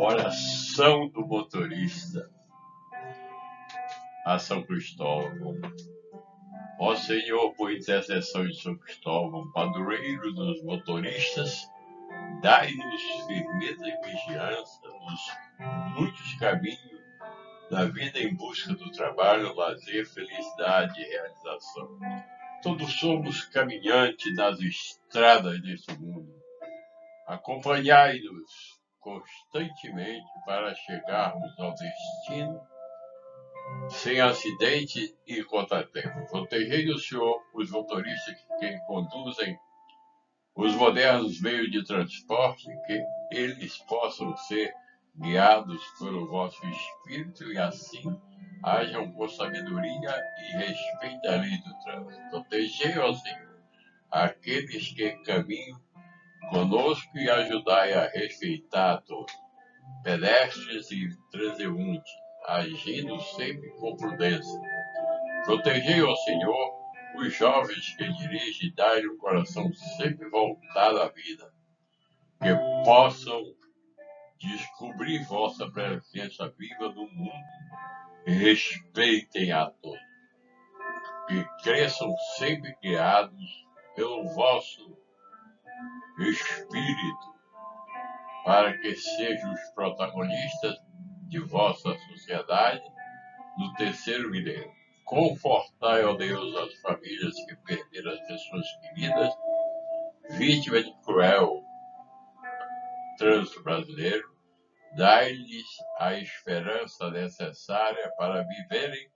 Oração do motorista a São Cristóvão. Ó Senhor, por intercessão de São Cristóvão, padroeiro dos motoristas, dai-nos firmeza e vigilância nos muitos caminhos da vida em busca do trabalho, lazer, felicidade e realização. Todos somos caminhantes nas estradas deste mundo. Acompanhai-nos constantemente para chegarmos ao destino sem acidente e contratempo. Protegei o Senhor os motoristas que conduzem os modernos meios de transporte, que eles possam ser guiados pelo vosso Espírito e assim hajam com sabedoria e respeito à lei do trânsito. Protegei, ó Senhor, aqueles que caminham conosco e ajudai a respeitar todos, pedestres e transeuntes, agindo sempre com prudência. Protegei, ó Senhor, os jovens que dirigem e dai o coração sempre voltado à vida, que possam descobrir vossa presença viva no mundo e respeitem a todos. Que cresçam sempre guiados pelo vosso Espírito, para que sejam os protagonistas de vossa sociedade no terceiro milênio. Confortai, ó Deus, as famílias que perderam as pessoas queridas, vítimas de cruel trânsito brasileiro, dai-lhes a esperança necessária para viverem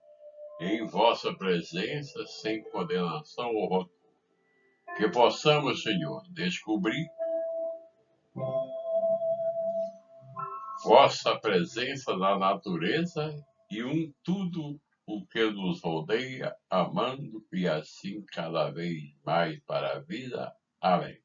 em vossa presença sem condenação ou que possamos, Senhor, descobrir vossa presença na natureza e um tudo o que nos rodeia, amando e assim cada vez mais para a vida. Amém.